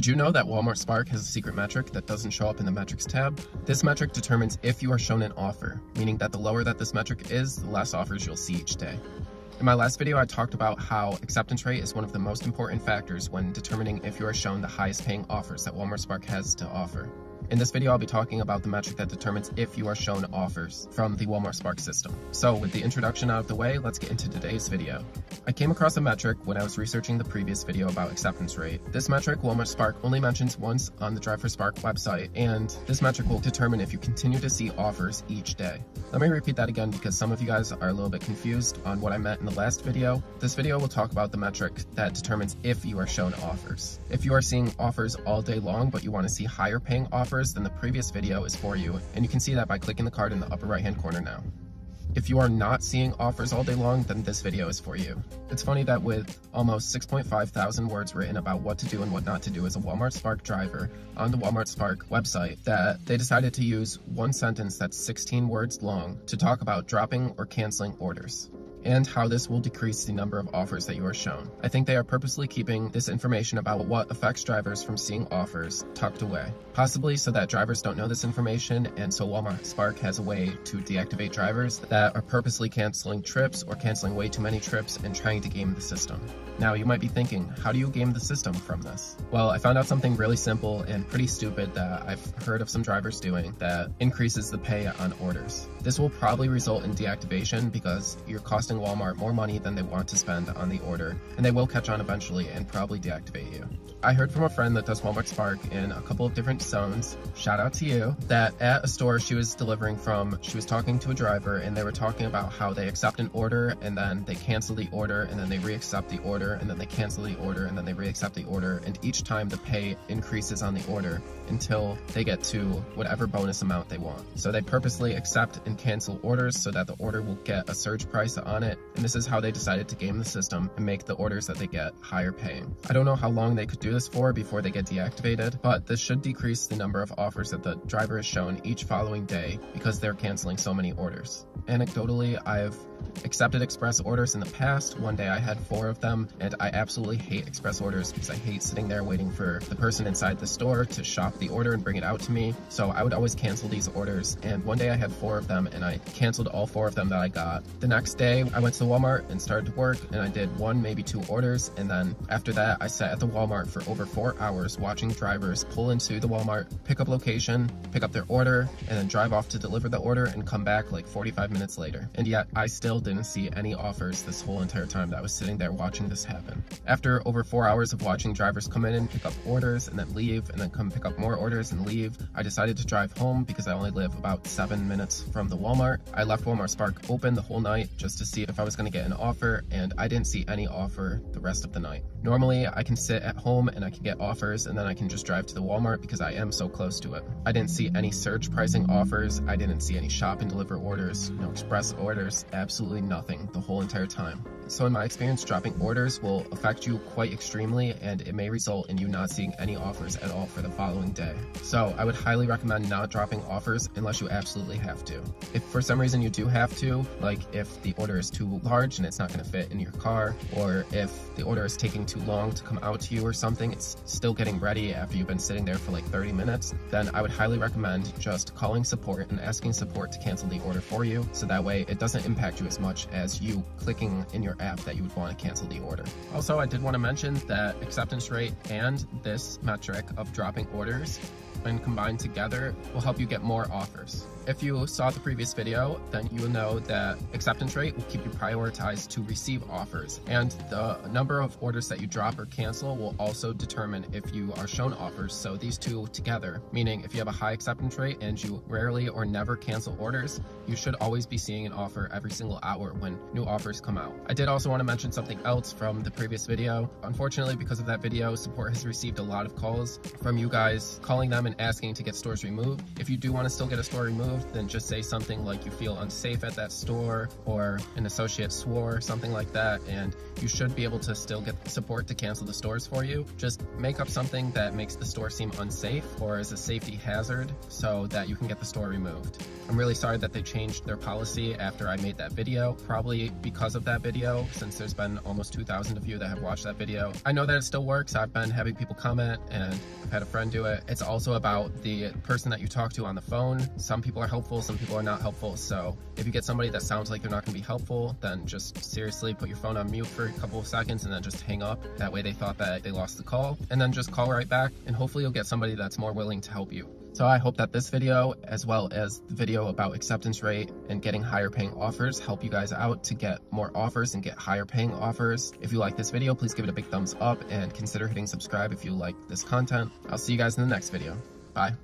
Did you know that Walmart Spark has a secret metric that doesn't show up in the metrics tab? This metric determines if you are shown an offer, meaning that the lower that this metric is, the less offers you'll see each day. In my last video, I talked about how acceptance rate is one of the most important factors when determining if you are shown the highest paying offers that Walmart Spark has to offer. In this video, I'll be talking about the metric that determines if you are shown offers from the Walmart Spark system. So with the introduction out of the way, let's get into today's video. I came across a metric when I was researching the previous video about acceptance rate. This metric, Walmart Spark, only mentions once on the Drive for Spark website, and this metric will determine if you continue to see offers each day. Let me repeat that again because some of you guys are a little bit confused on what I meant in the last video. This video will talk about the metric that determines if you are shown offers. If you are seeing offers all day long, but you want to see higher paying offers, offers, then the previous video is for you, and you can see that by clicking the card in the upper right hand corner now. If you are not seeing offers all day long, then this video is for you. It's funny that with almost 6.5 thousand words written about what to do and what not to do as a Walmart Spark driver on the Walmart Spark website, that they decided to use one sentence that's 16 words long to talk about dropping or canceling orders and how this will decrease the number of offers that you are shown. I think they are purposely keeping this information about what affects drivers from seeing offers tucked away, possibly so that drivers don't know this information and so Walmart Spark has a way to deactivate drivers that are purposely canceling trips or canceling way too many trips and trying to game the system. Now you might be thinking, how do you game the system from this? Well, I found out something really simple and pretty stupid that I've heard of some drivers doing that increases the pay on orders. This will probably result in deactivation because you're costing costing Walmart more money than they want to spend on the order, and they will catch on eventually and probably deactivate you. I heard from a friend that does Walmart Spark in a couple of different zones, shout out to you, that at a store she was delivering from, she was talking to a driver and they were talking about how they accept an order and then they cancel the order and then they reaccept the order and then they cancel the order and then they reaccept the order and each time the pay increases on the order until they get to whatever bonus amount they want. So they purposely accept and cancel orders so that the order will get a surge price on it and this is how they decided to game the system and make the orders that they get higher paying. I don't know how long they could do this for before they get deactivated, but this should decrease the number of offers that the driver is shown each following day because they're canceling so many orders. Anecdotally, I've accepted express orders in the past. One day I had four of them, and I absolutely hate express orders because I hate sitting there waiting for the person inside the store to shop the order and bring it out to me. So I would always cancel these orders, and one day I had four of them, and I canceled all four of them that I got. The next day, I went to Walmart and started to work, and I did one, maybe two orders, and then after that, I sat at the Walmart for over four hours watching drivers pull into the Walmart, pick up location, pick up their order, and then drive off to deliver the order and come back like 45 minutes later. And yet, I still didn't see any offers this whole entire time that I was sitting there watching this happen. After over four hours of watching drivers come in and pick up orders and then leave and then come pick up more orders and leave, I decided to drive home because I only live about seven minutes from the Walmart. I left Walmart Spark open the whole night just to see if I was gonna get an offer and I didn't see any offer the rest of the night. Normally I can sit at home and I can get offers and then I can just drive to the Walmart because I am so close to it. I didn't see any surge pricing offers. I didn't see any shop and deliver orders, no express orders, absolutely nothing the whole entire time. So in my experience, dropping orders will affect you quite extremely and it may result in you not seeing any offers at all for the following day. So I would highly recommend not dropping offers unless you absolutely have to. If for some reason you do have to, like if the order is too large and it's not going to fit in your car, or if the order is taking too long to come out to you or something, it's still getting ready after you've been sitting there for like 30 minutes, then I would highly recommend just calling support and asking support to cancel the order for you so that way it doesn't impact you as much as you clicking in your app that you would want to cancel the order. Also, I did want to mention that acceptance rate and this metric of dropping orders when combined together will help you get more offers. If you saw the previous video, then you will know that acceptance rate will keep you prioritized to receive offers, and the number of orders that you drop or cancel will also determine if you are shown offers. So these two together, meaning if you have a high acceptance rate and you rarely or never cancel orders, you should always be seeing an offer every single hour when new offers come out. I did also want to mention something else from the previous video. Unfortunately, because of that video, support has received a lot of calls from you guys calling them and asking to get stores removed. If you do want to still get a store removed, then just say something like you feel unsafe at that store or an associate swore, something like that, and you should be able to still get support to cancel the stores for you. Just make up something that makes the store seem unsafe or is a safety hazard so that you can get the store removed. I'm really sorry that they changed their policy after I made that video. Probably because of that video, since there's been almost 2,000 of you that have watched that video. I know that it still works. I've been having people comment and I've had a friend do it. It's also about the person that you talk to on the phone. Some people are helpful, some people are not helpful. So if you get somebody that sounds like they're not gonna be helpful, then just seriously put your phone on mute for a couple of seconds and then just hang up. That way they thought that they lost the call and then just call right back and hopefully you'll get somebody that's more willing to help you. So I hope that this video, as well as the video about acceptance rate and getting higher paying offers, help you guys out to get more offers and get higher paying offers. If you like this video, please give it a big thumbs up and consider hitting subscribe if you like this content. I'll see you guys in the next video. Bye.